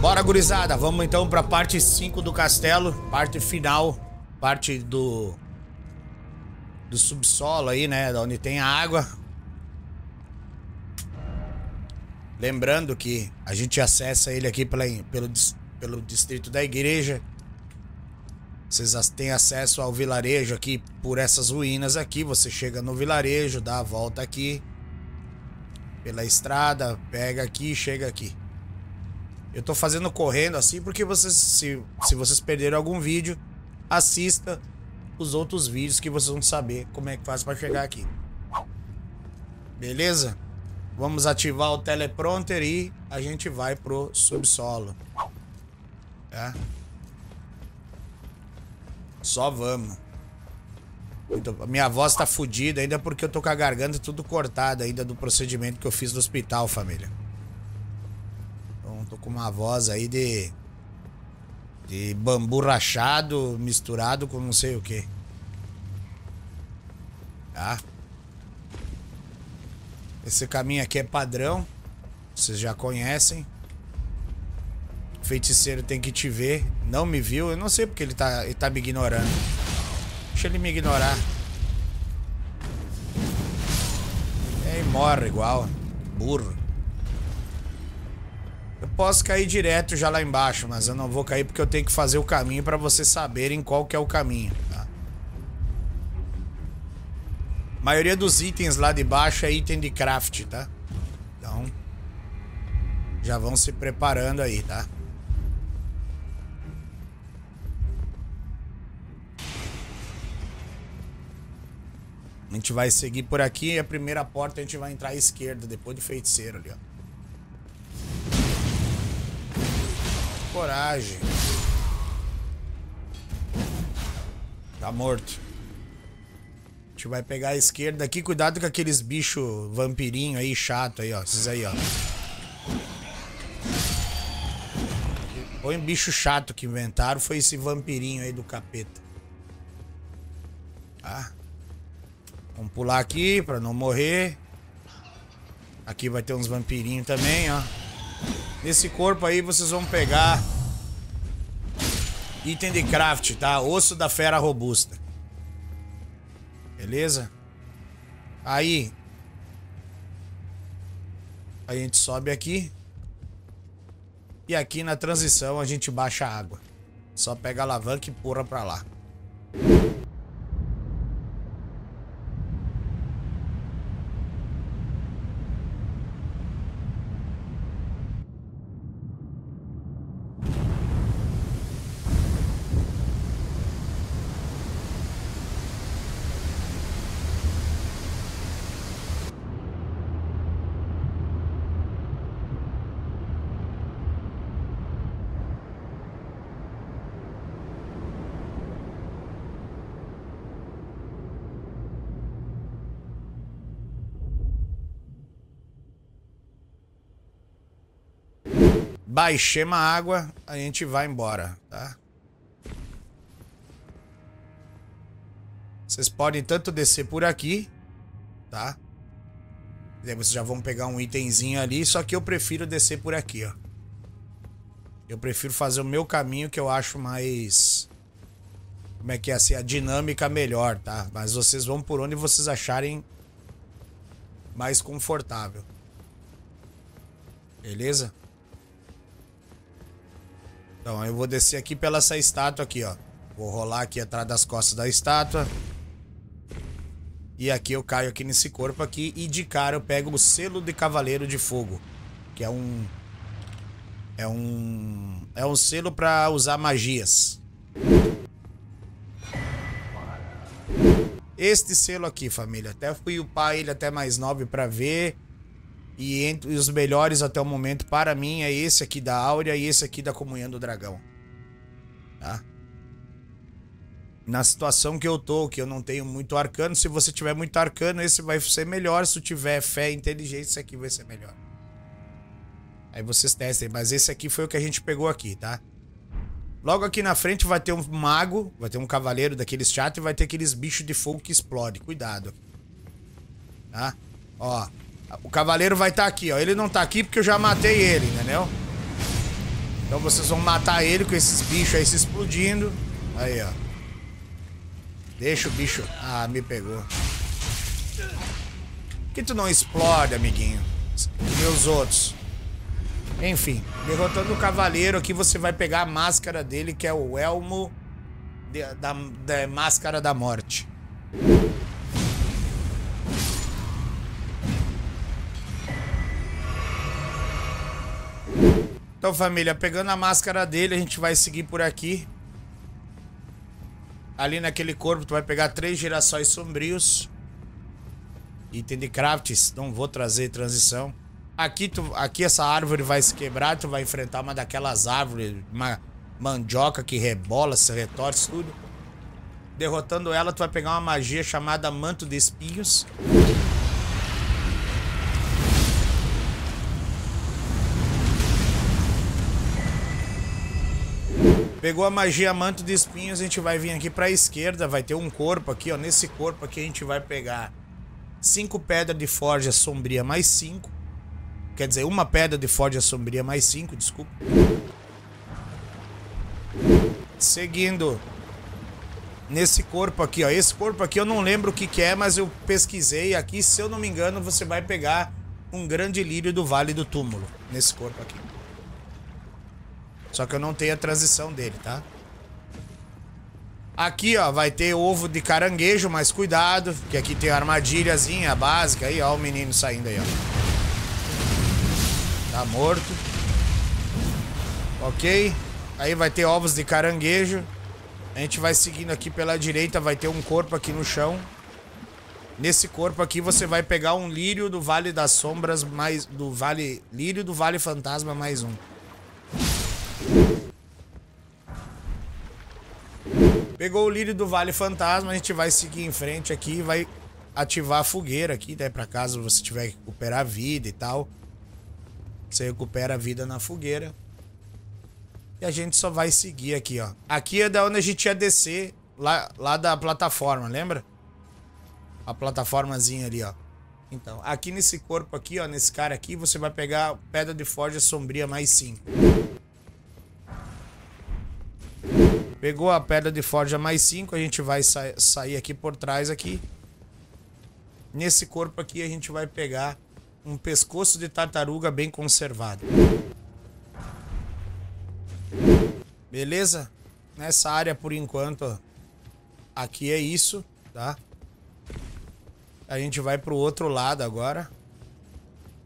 Bora, gurizada. Vamos então pra parte 5 do castelo. Parte final. Parte do... Do subsolo aí, né? Da onde tem a água. Lembrando que a gente acessa ele aqui pela, pelo, pelo distrito da igreja. Vocês têm acesso ao vilarejo aqui por essas ruínas aqui. Você chega no vilarejo, dá a volta aqui. Pela estrada, pega aqui chega aqui. Eu tô fazendo correndo assim porque vocês, se, se vocês perderam algum vídeo, assista os outros vídeos que vocês vão saber como é que faz para chegar aqui. Beleza? Vamos ativar o teleprompter e a gente vai pro subsolo. É. Só vamos. minha voz tá fodida ainda porque eu tô com a garganta tudo cortada ainda do procedimento que eu fiz no hospital, família. Com uma voz aí de. De bambu rachado misturado com não sei o que. Tá? Esse caminho aqui é padrão. Vocês já conhecem. O feiticeiro tem que te ver. Não me viu. Eu não sei porque ele tá, ele tá me ignorando. Deixa ele me ignorar. É, e morre igual. Burro. Eu posso cair direto já lá embaixo, mas eu não vou cair porque eu tenho que fazer o caminho para vocês saberem qual que é o caminho, tá? A maioria dos itens lá de baixo é item de craft, tá? Então, já vão se preparando aí, tá? A gente vai seguir por aqui e a primeira porta a gente vai entrar à esquerda, depois do feiticeiro ali, ó. Coragem. Tá morto. A gente vai pegar a esquerda aqui. Cuidado com aqueles bichos vampirinho aí, chato aí, ó. Esses aí, ó. Foi um bicho chato que inventaram. Foi esse vampirinho aí do capeta. Tá? Vamos pular aqui pra não morrer. Aqui vai ter uns vampirinhos também, ó. Nesse corpo aí vocês vão pegar item de craft, tá? Osso da fera robusta. Beleza? Aí a gente sobe aqui. E aqui na transição a gente baixa a água. Só pega a alavanca e pula pra lá. Baixemos a água, a gente vai embora, tá? Vocês podem tanto descer por aqui, tá? E aí vocês já vão pegar um itemzinho ali, só que eu prefiro descer por aqui, ó. Eu prefiro fazer o meu caminho que eu acho mais... Como é que é assim? A dinâmica melhor, tá? Mas vocês vão por onde vocês acharem mais confortável. Beleza? Então, eu vou descer aqui pela essa estátua aqui, ó. Vou rolar aqui atrás das costas da estátua. E aqui eu caio aqui nesse corpo aqui e de cara eu pego o selo de Cavaleiro de Fogo. Que é um... É um... É um selo pra usar magias. Este selo aqui, família. Até fui upar ele até mais 9 pra ver. E entre os melhores até o momento, para mim, é esse aqui da Áurea e esse aqui da Comunhão do Dragão. Tá? Na situação que eu tô, que eu não tenho muito arcano, se você tiver muito arcano, esse vai ser melhor. Se tiver fé e inteligência, esse aqui vai ser melhor. Aí vocês testem. Mas esse aqui foi o que a gente pegou aqui, tá? Logo aqui na frente vai ter um mago, vai ter um cavaleiro daqueles chato e vai ter aqueles bichos de fogo que explode. Cuidado. Tá? Ó, o cavaleiro vai estar tá aqui, ó. Ele não tá aqui porque eu já matei ele, entendeu? Então vocês vão matar ele com esses bichos aí se explodindo. Aí, ó. Deixa o bicho... Ah, me pegou. Por que tu não explode, amiguinho? Os outros? Enfim, derrotando o cavaleiro aqui, você vai pegar a máscara dele, que é o elmo de, da, da máscara da morte. Então, família, pegando a máscara dele, a gente vai seguir por aqui. Ali naquele corpo, tu vai pegar três girassóis sombrios. Item de crafts, não vou trazer transição. Aqui, tu, aqui essa árvore vai se quebrar, tu vai enfrentar uma daquelas árvores, uma mandioca que rebola, se retorce tudo. Derrotando ela, tu vai pegar uma magia chamada Manto de Espinhos. Pegou a magia Manto de Espinhos, a gente vai vir aqui pra esquerda, vai ter um corpo aqui, ó. Nesse corpo aqui a gente vai pegar cinco pedras de forja sombria mais cinco. Quer dizer, uma pedra de forja sombria mais 5, desculpa. Seguindo nesse corpo aqui, ó. Esse corpo aqui eu não lembro o que, que é, mas eu pesquisei aqui. Se eu não me engano, você vai pegar um grande lírio do Vale do Túmulo. Nesse corpo aqui. Só que eu não tenho a transição dele, tá? Aqui, ó, vai ter ovo de caranguejo, mas cuidado, que aqui tem a armadilhazinha básica aí, ó, o menino saindo aí, ó. Tá morto. Ok. Aí vai ter ovos de caranguejo. A gente vai seguindo aqui pela direita, vai ter um corpo aqui no chão. Nesse corpo aqui você vai pegar um lírio do Vale das Sombras mais do Vale lírio do Vale Fantasma mais um. Pegou o lírio do Vale Fantasma, a gente vai seguir em frente aqui e vai ativar a fogueira aqui, né, para caso você tiver que recuperar a vida e tal. Você recupera a vida na fogueira. E a gente só vai seguir aqui, ó. Aqui é da onde a gente ia descer, lá, lá da plataforma, lembra? A plataformazinha ali, ó. Então, aqui nesse corpo aqui, ó, nesse cara aqui, você vai pegar pedra de forja sombria mais 5. Pegou a pedra de forja mais 5, a gente vai sa sair aqui por trás aqui. Nesse corpo aqui a gente vai pegar um pescoço de tartaruga bem conservado. Beleza? Nessa área, por enquanto, aqui é isso, tá? A gente vai pro outro lado agora.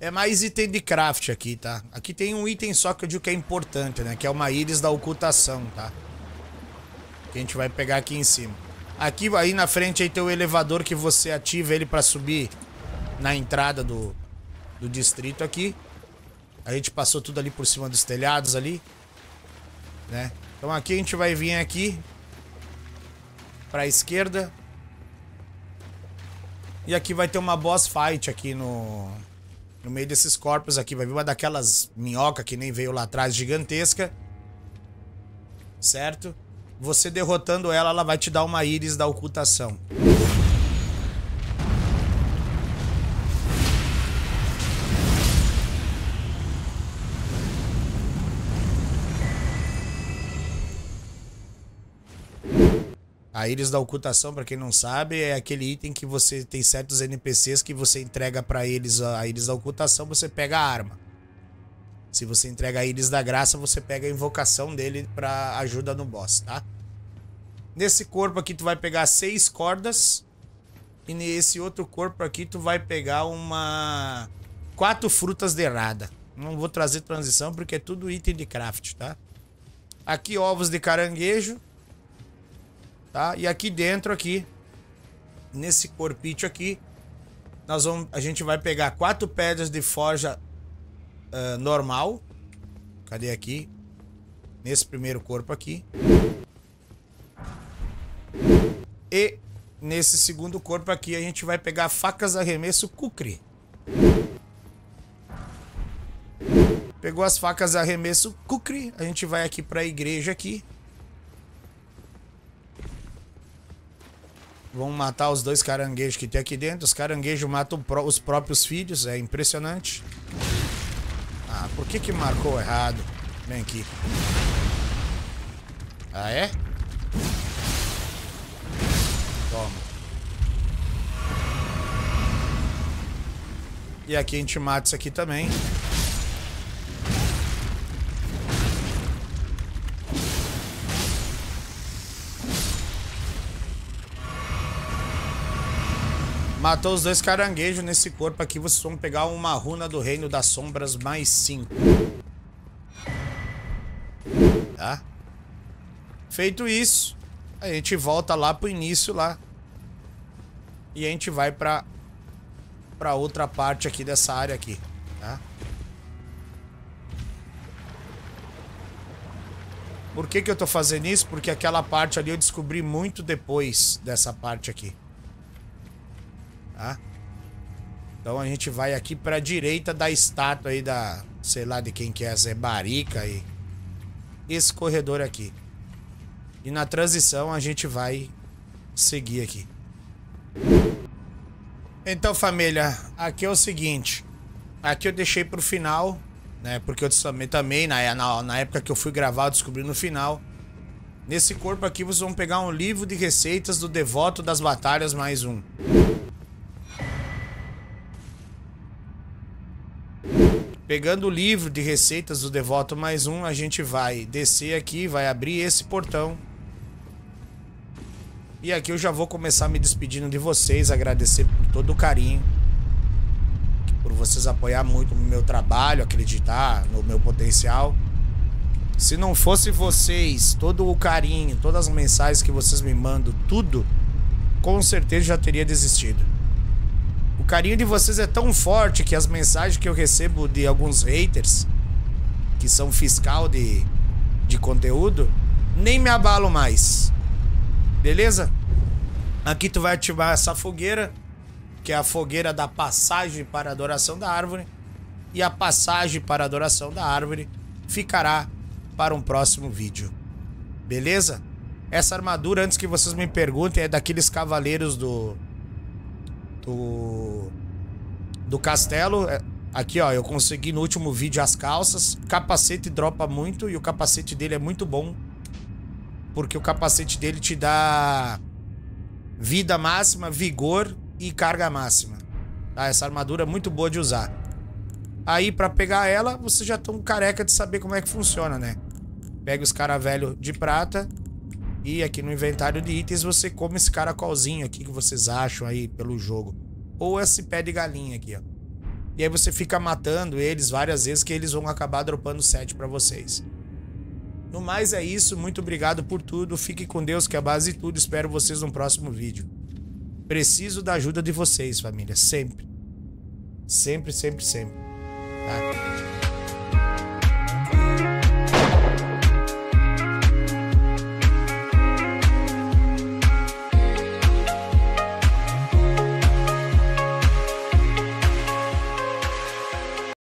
É mais item de craft aqui, tá? Aqui tem um item só que eu digo que é importante, né? Que é uma íris da ocultação, tá? Que a gente vai pegar aqui em cima. Aqui, aí na frente, aí tem o elevador que você ativa ele pra subir na entrada do, do distrito aqui. A gente passou tudo ali por cima dos telhados ali. Né? Então aqui a gente vai vir aqui. Pra esquerda. E aqui vai ter uma boss fight aqui no... No meio desses corpos aqui. Vai vir uma daquelas minhoca que nem veio lá atrás, gigantesca. Certo? Você derrotando ela, ela vai te dar uma íris da ocultação. A íris da ocultação, para quem não sabe, é aquele item que você tem certos NPCs que você entrega para eles a íris da ocultação, você pega a arma. Se você entrega a íris da graça, você pega a invocação dele para ajuda no boss, tá? Nesse corpo aqui tu vai pegar seis cordas e nesse outro corpo aqui tu vai pegar uma quatro frutas de errada. Não vou trazer transição porque é tudo item de craft, tá? Aqui ovos de caranguejo tá? E aqui dentro aqui, nesse corpite aqui, nós vamos, a gente vai pegar quatro pedras de forja uh, normal. Cadê aqui? Nesse primeiro corpo aqui. E nesse segundo corpo aqui a gente vai pegar facas arremesso Kukri. Pegou as facas arremesso Kukri, a gente vai aqui para a igreja aqui. Vão matar os dois caranguejos que tem aqui dentro. Os caranguejos matam os próprios filhos. É impressionante. Ah, por que que marcou errado? Vem aqui. Ah, é? Toma. E aqui a gente mata isso aqui também. Matou os dois caranguejos nesse corpo aqui. Vocês vão pegar uma runa do Reino das Sombras mais 5. Tá? Feito isso, a gente volta lá pro início lá. E a gente vai pra, pra outra parte aqui dessa área aqui, tá? Por que que eu tô fazendo isso? Porque aquela parte ali eu descobri muito depois dessa parte aqui tá? Então a gente vai aqui pra direita da estátua aí da... Sei lá de quem que é, Zé Barica e... Esse corredor aqui. E na transição a gente vai seguir aqui. Então, família, aqui é o seguinte. Aqui eu deixei pro final, né? Porque eu também, também na, na, na época que eu fui gravar, eu descobri no final. Nesse corpo aqui, vocês vão pegar um livro de receitas do Devoto das Batalhas mais um. Pegando o livro de receitas do Devoto mais um, a gente vai descer aqui, vai abrir esse portão. E aqui eu já vou começar me despedindo de vocês, agradecer por todo o carinho. Por vocês apoiar muito no meu trabalho, acreditar no meu potencial. Se não fosse vocês, todo o carinho, todas as mensagens que vocês me mandam, tudo, com certeza já teria desistido carinho de vocês é tão forte que as mensagens que eu recebo de alguns haters, que são fiscal de, de conteúdo, nem me abalo mais. Beleza? Aqui tu vai ativar essa fogueira, que é a fogueira da passagem para a adoração da árvore. E a passagem para a adoração da árvore ficará para um próximo vídeo. Beleza? Essa armadura, antes que vocês me perguntem, é daqueles cavaleiros do do, do castelo. É, aqui, ó, eu consegui no último vídeo as calças. Capacete dropa muito e o capacete dele é muito bom. Porque o capacete dele te dá vida máxima, vigor e carga máxima. Tá? Essa armadura é muito boa de usar. Aí, pra pegar ela, vocês já estão careca de saber como é que funciona, né? Pega os caravelho de prata e aqui no inventário de itens você come esse caracolzinho aqui que vocês acham aí pelo jogo. Ou esse pé de galinha aqui, ó. E aí você fica matando eles várias vezes que eles vão acabar dropando 7 para vocês. No mais é isso, muito obrigado por tudo. Fique com Deus que é a base de tudo. Espero vocês no próximo vídeo. Preciso da ajuda de vocês, família, sempre. Sempre, sempre, sempre. Tá?